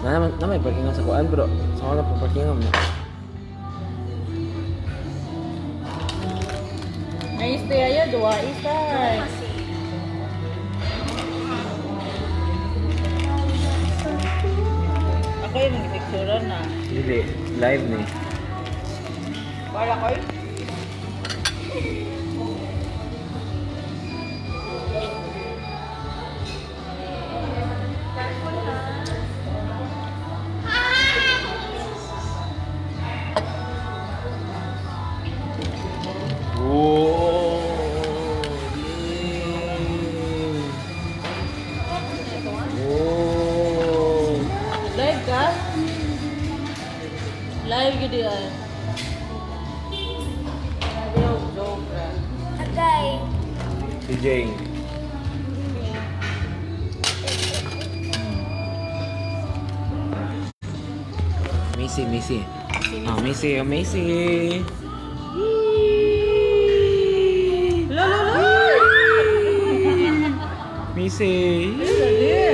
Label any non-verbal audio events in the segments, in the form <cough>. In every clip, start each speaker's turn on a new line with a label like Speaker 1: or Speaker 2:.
Speaker 1: Na naman, na may parkingan sa kuan bro. Sa mga pa parkingan mo.
Speaker 2: Ay, stay ayo, dua isa. Ako yung nagpicturean na.
Speaker 1: Dili, live ni.
Speaker 2: Para ko Live gid ay. Joke.
Speaker 3: Agay.
Speaker 1: Si Jane. Missy, Missy. Oh, Missy, oh, Missy.
Speaker 2: La la la.
Speaker 1: Missy.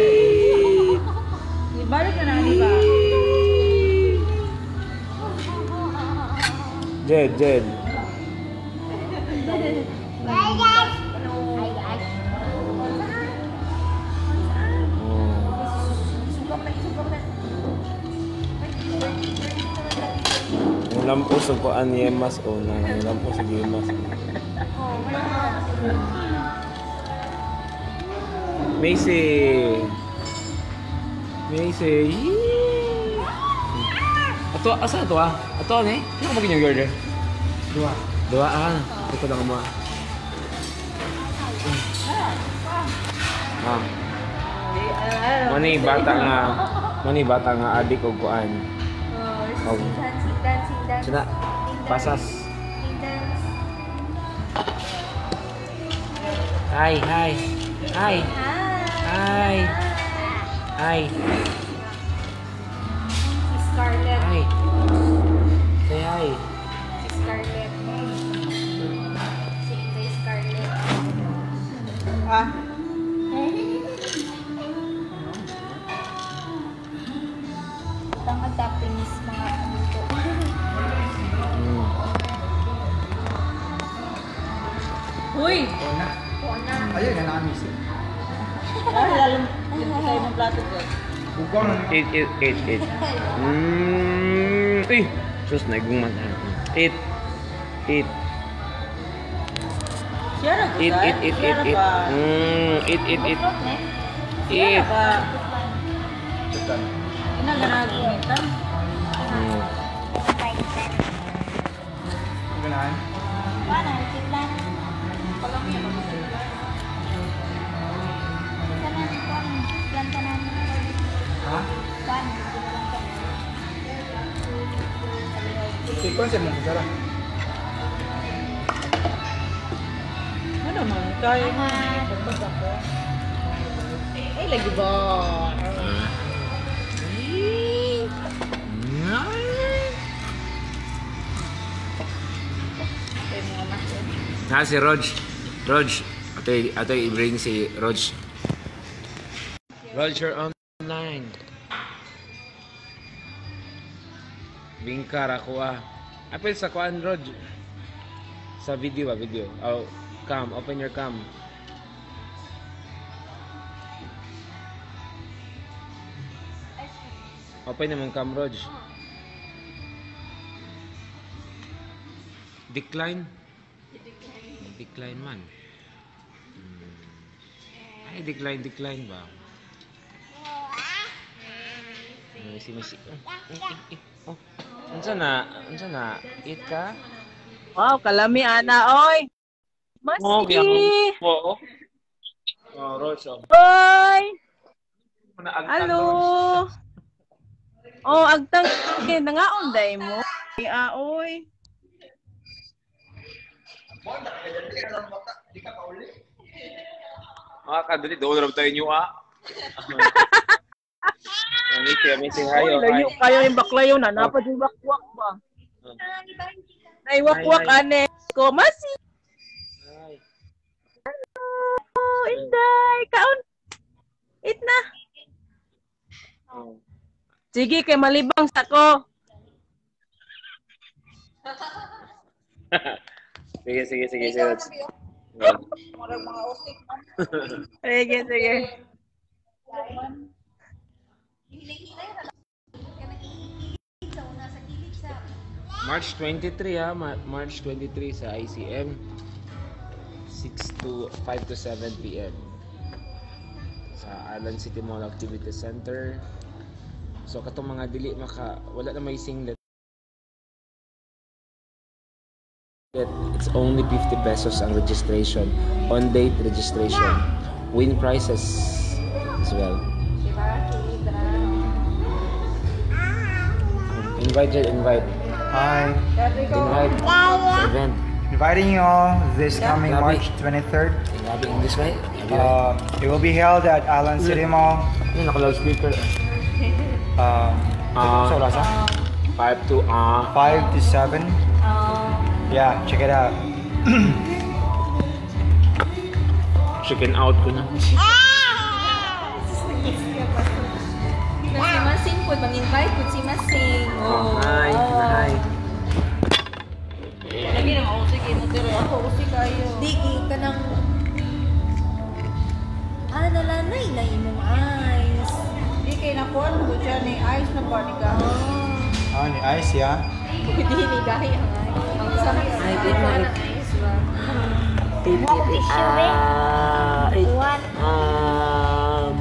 Speaker 3: Sugap na.
Speaker 1: Ang lampo sa kuan ni Emas o na ang lampo sa Gimas. Macy. Macy. Yee! Ato asa ato ah? Ato ni? Ano ba kinyang order? Dua. Dua ah. Ito lang mo. ah. Ah. Mani bata nga Mani bata nga adik og kuan.
Speaker 3: Oh, sing dance, sing dance.
Speaker 1: Sina pasas. Hi, hi. Hi.
Speaker 3: Hi.
Speaker 1: Hi. Hi. Hi.
Speaker 3: Si Scarlett. Si Inday Scarlett.
Speaker 2: Ah,
Speaker 3: Tangad Japanese mga luto.
Speaker 1: Mm.
Speaker 2: Huy!
Speaker 3: Pona.
Speaker 4: Ayun, ang amis.
Speaker 2: Ah, lalim. Dito tayo ng plato ko.
Speaker 4: Bukaw na
Speaker 1: Eat, eat, eat, eat. Mm. Uy! Sus, nagungman. Eat. Eat.
Speaker 2: Siya na ko
Speaker 1: Eat, eat, eat, eat, eat. Mm. Eat, eat, eat.
Speaker 2: Siya
Speaker 1: Eat.
Speaker 2: na ba?
Speaker 4: Chutan.
Speaker 2: Ina ganagumitan.
Speaker 1: Mm.
Speaker 4: Ang ganahan.
Speaker 3: Paano?
Speaker 4: Siya mong kusara.
Speaker 2: Ano man? Ako. Ay, lagi ba?
Speaker 1: Na si Rog. Rog. Ato, ato i-bring si Rog. Roger online. Bingkar ako ah. Apil sa kuan Rog. Sa video? Video. Oh, cam. Open your cam. Open naman cam Rog. Decline. Decline man. Hmm. Ay, decline, decline ba? Ay, si Missy. Oh, oh, eh, eh, oh. Unsa na? Unsa na? Eat ka?
Speaker 2: Wow, kalami ana oy. Masi.
Speaker 1: Po. Oh, Rocho.
Speaker 2: Oy. Hello. Oh, agtang kay nangaon day mo. Ay, ah, oy.
Speaker 1: Ah, kadali doon ra tayo niyo ah. <laughs> Missy, Missy, hayo.
Speaker 2: Oy, layo kayo yung baklayo na napad yung wakwak ba. Nay wakwak
Speaker 1: Ay, ay.
Speaker 2: ane ko masi. Oh, inday, kaon. Eat na.
Speaker 1: Oh.
Speaker 2: Sige, kay malibang sa ko. <laughs>
Speaker 1: Sige, sige, sige. sige.
Speaker 2: Sige, sige.
Speaker 1: March 23 ha, Ma- March 23 sa ICM. 6 to 5 to 7 p.m. Sa Island City Mall Activity Center. So katong mga dili maka wala na may singlet. It's only 50 pesos ang registration. On date registration. Win prizes as well. Invite dyan, invite.
Speaker 4: Hi.
Speaker 1: Invite sa event.
Speaker 4: Inviting you all this coming
Speaker 1: Gabi.
Speaker 4: March 23rd.
Speaker 1: Grabe English ba?
Speaker 4: Uh, it will be held at Island City Mall.
Speaker 1: Yun, naka-loudspeaker. <laughs>
Speaker 4: Um,
Speaker 1: Ah.
Speaker 4: sa oras, ah?
Speaker 1: 5 to ah.
Speaker 4: 5 to 7. Yeah, check it out. <coughs>
Speaker 1: Chicken out ko na.
Speaker 3: Masing po, mag-invite po si Masing.
Speaker 1: Oh, hi. Hi.
Speaker 2: Lagi na ako, sige, natira ako, kasi kayo.
Speaker 3: Digi ka ng... Ah, nalanay na imong eyes.
Speaker 2: Di kay nakuha mo siya ni Ice na ba ni Gaho?
Speaker 4: Ah, ni Ice, yeah.
Speaker 3: Pwede ni Gahi ang eyes. Ang sakit.
Speaker 2: Ay, di mo.
Speaker 3: eyes ba?
Speaker 1: Ah, it,
Speaker 3: What?
Speaker 1: um,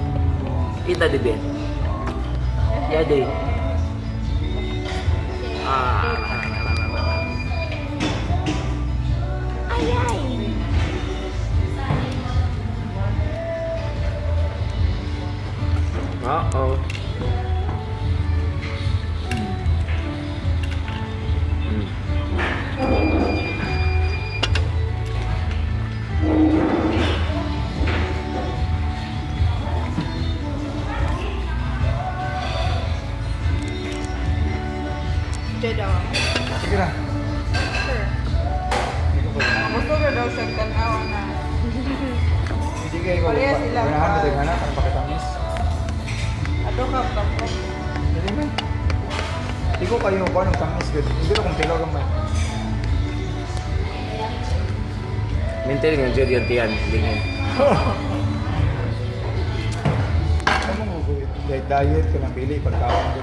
Speaker 1: kita di ba?
Speaker 2: Cadê? Siyang tanawa na.
Speaker 4: Hindi kayo ko.
Speaker 2: Pareha sila.
Speaker 4: Ganahan mo tayo hanap.
Speaker 2: Ato ka, tapos.
Speaker 4: Hindi man. Hindi ko kayo ko anong tamis. Hindi ko kung tilaw gamay.
Speaker 1: Dyan yung tiyan. Lingin.
Speaker 4: Ano mo ko? Diet diet ka ng pili. Pagkaon ko.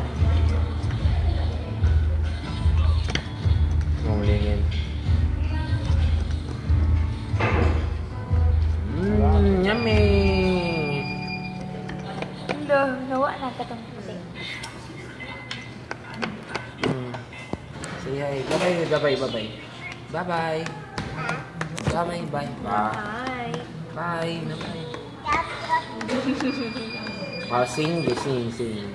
Speaker 1: Yummy!
Speaker 3: Ando, nawa na ka tong puti.
Speaker 1: Mm. Say hi. Bye-bye, bye-bye, bye-bye. Bye-bye. Bye-bye, bye. Bye. Bye. Bye. Oh, sing, di, sing, sing.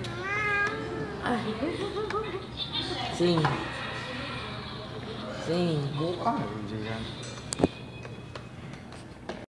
Speaker 1: <laughs> Sing. Sing.
Speaker 4: Buka. Diyan.